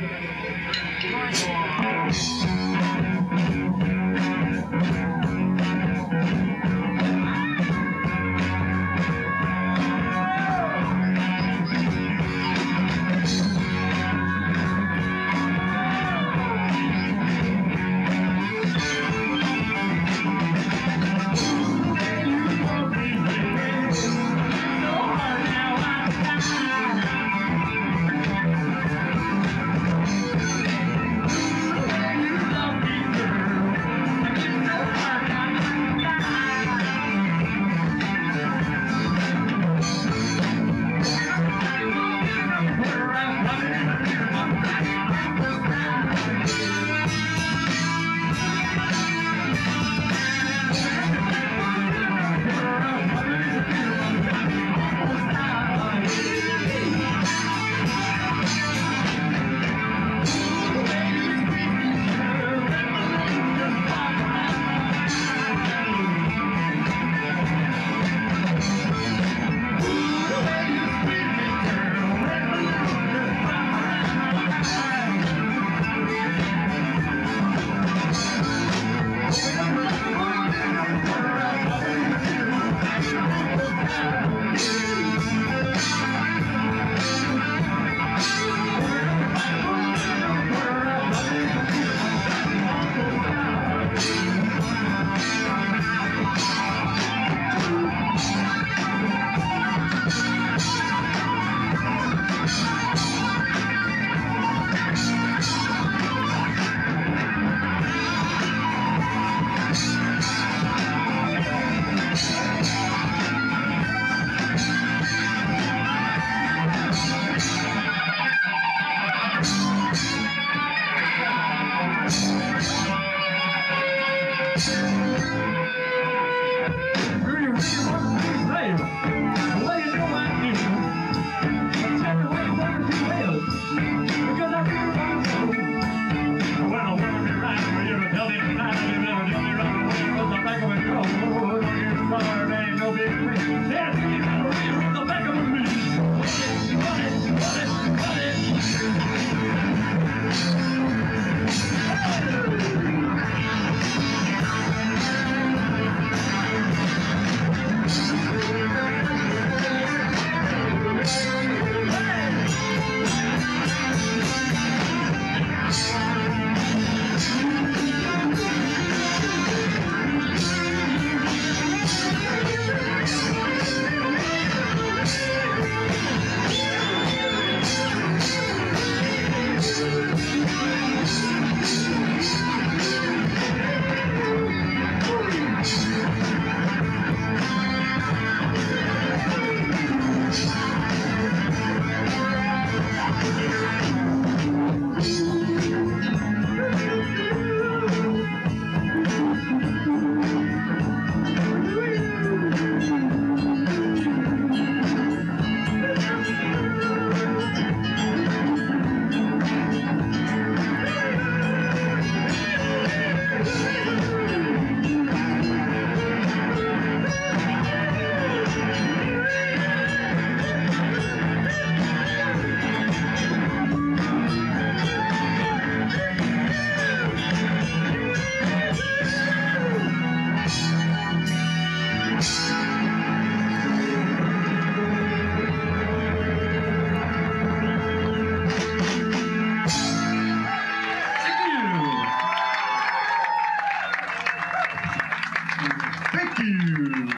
Bye.